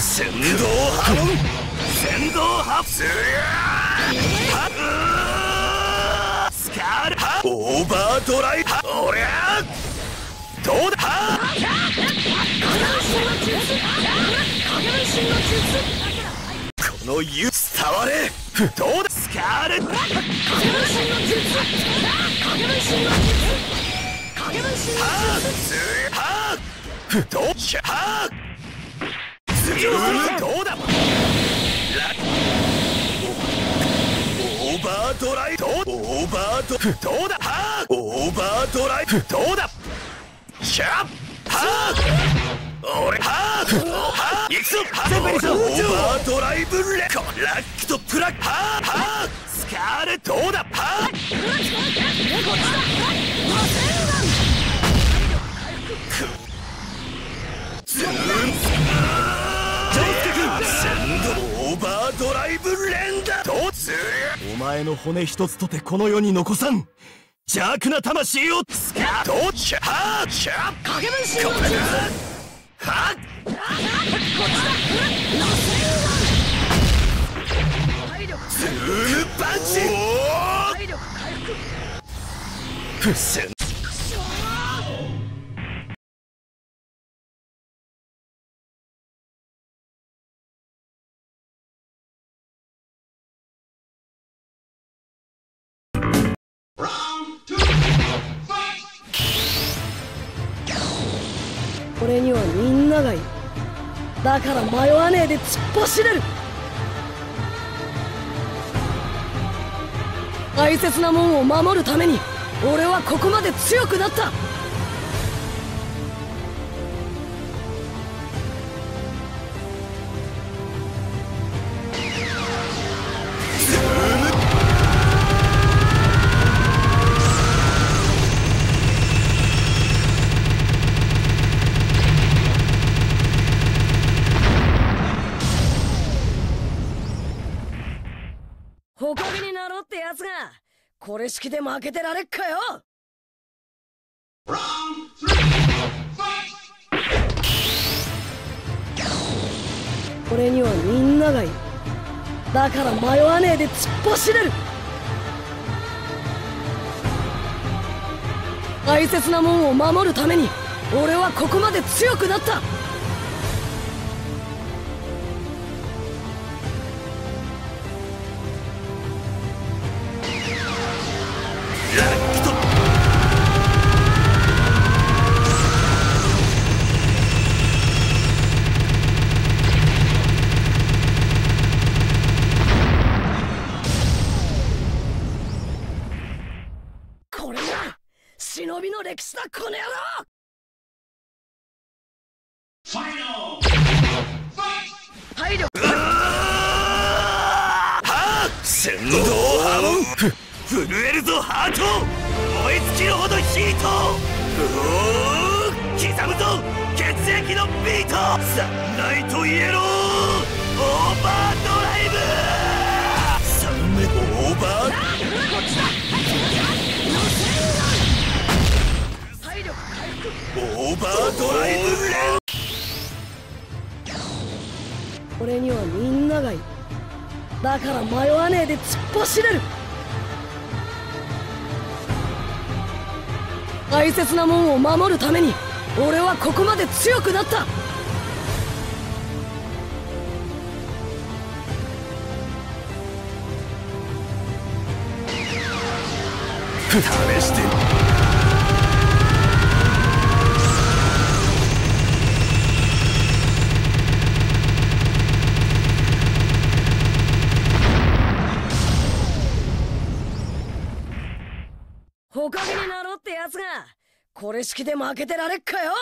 先導波紋先導波ススカール。ハオーバードライハおりゃどうだ？この湯伝われどうだスカーレットはーはーどう。しゃはー次はどう。だラオーバードライどう。オーバードどう。だはーオーバードライどう。だシャッはー俺はーはー行くぞはーオーバードライブレコラックとプラッはーはースカーレどう。だはーオーバードライブ連打どうす。るお前の骨一つとてこの世に残さん。邪悪な魂を使うどうしゃはーしゃ影分身のはっズームパンチおーせん。俺にはみんながいる。だから迷わねえで突っ走れる。大切なもんを守るために俺はここまで強くなった。ほこりになろうってやつがこれ式で負けてられっかよ。俺にはみんながいる。だから迷わねえで突っ走れる。大切なもんを守るために俺はここまで強くなった。びの歴史だこの野郎！はあ仙道波紋ふ震えるぞハート燃え尽きるほどヒートうおー刻むぞ血液のビート Sunlight Yellow Overdrive サンメオーバー体ドライブレン俺にはみんながいるだから迷わねえで突っ走れる。大切なもんを守るために俺はここまで強くなった。試して。ほかげになろうってやつがこれ式で負けてられっかよ。